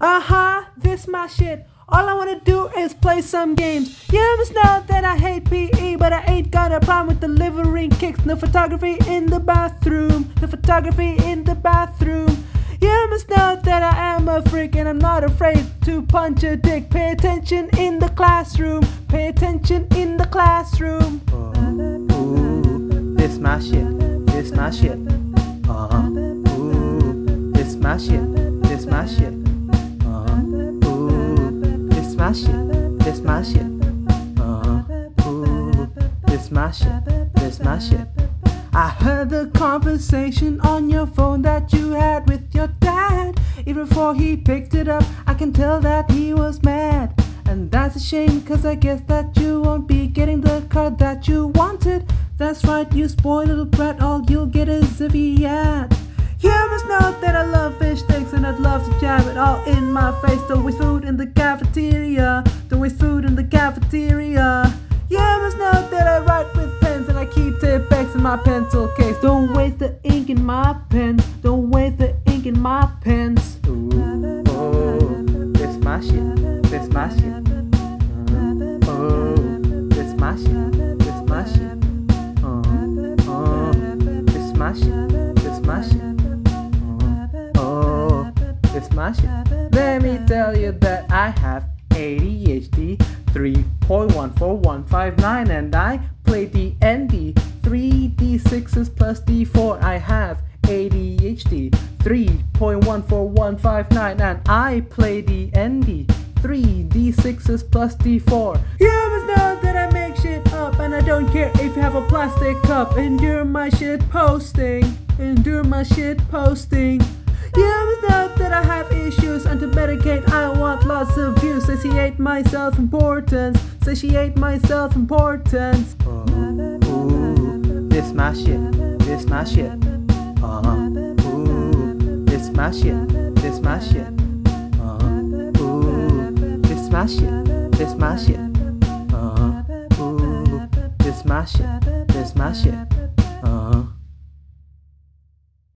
Uh-huh, this my shit. All I wanna do is play some games. You must know that I hate PE, but I ain't got a problem with delivering kicks. No photography in the bathroom. No photography in the bathroom. You must know that I am a freak and I'm not afraid to punch a dick. Pay attention in the classroom. Pay attention in the classroom. Ooh, this my shit. This my shit. Uh huh. Ooh, this my shit. This my shit. My shit. This my shit. Uh huh. Ooh, this my shit. This my shit. I heard the conversation on your phone that you had with your dad. Even before he picked it up, I can tell that he was mad. And that's a shame, cause I guess that you won't be getting the card that you wanted. That's right, you spoiled little brat, all you'll get is a Viet. I'd love to jam it all in my face. Don't waste food in the cafeteria. Don't waste food in the cafeteria. You must know that I write with pens and I keep Tipp-Ex in my pencil case. Don't waste the ink in my pens. Don't waste the ink in my pens. Ooh, oh, this my shit. This my. Uh, oh, this my shit. This my shit. Uh, oh, this my. Shit. Let me tell you that I have ADHD 3.14159 and I play the ND 3d6s plus d4 I have ADHD 3.14159 and I play the ND 3d6s plus d4 You must know that I make shit up and I don't care if you have a plastic cup. Endure my shit posting. Endure my shit posting. My self importance. Satiate my self importance. Ooh, this my shit. This my shit. Uh huh. Ooh, this my shit. This my shit. Uh huh. Ooh, this my shit. This my shit. Uh huh. Ooh, this my shit. This my shit. Uh huh.